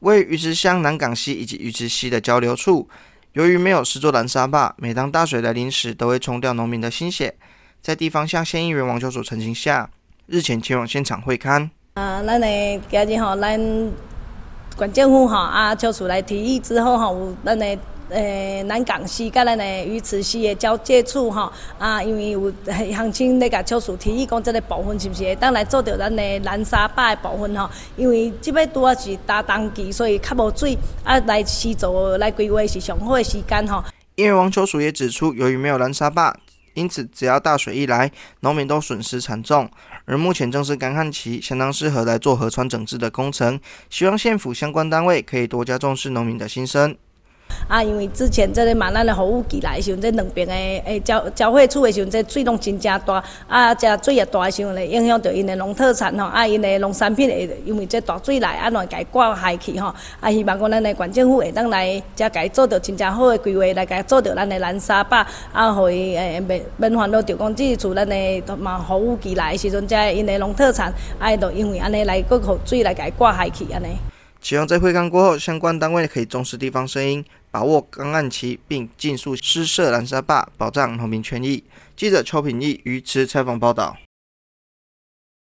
位于鱼池乡南港溪以及鱼池溪的交流处，由于没有十座拦沙坝，每当大水来临时，都会冲掉农民的心血。在地方向县议员王秋楚澄清下，日前前往现场会勘。啊，咱的今日吼，咱管政府吼啊，秋楚来提议之后吼，有咱的。诶，南港溪甲咱的鱼池溪的交界处吼，啊，因为有乡亲咧甲邱叔提议讲，这个部分是不是会当来做着咱的南沙坝的部分吼？因为即摆拄啊是大冬季，所以较无水，啊来施作来规划是上好的时间吼。因为王秋叔也指出，由于没有南沙坝，因此只要大水一来，农民都损失惨重。而目前正是干旱期，相当适合来做河川整治的工程。希望县府相关单位可以多加重视农民的心声。啊，因为之前这个嘛，咱的服务期来的时阵，这两边的诶交交汇处的时阵，这水拢真正大，啊，这水也大的时候咧，影响到因的农特产吼，啊，因的农产品会因为这大水来，啊，乱改挂海去吼，啊，希望讲咱的县政府会当来，才改做到真正好的规划，来改做到咱的南沙坝，啊，互伊诶免免烦恼，着讲即厝咱的嘛服务期来的时阵，这因的农特产，啊，都因为安尼来，搁互水来改挂海去安尼。希望在会刊过后，相关单位可以重视地方声音，把握刚案期，并尽速施设拦沙坝，保障农民权益。记者邱品义、于此采访报道。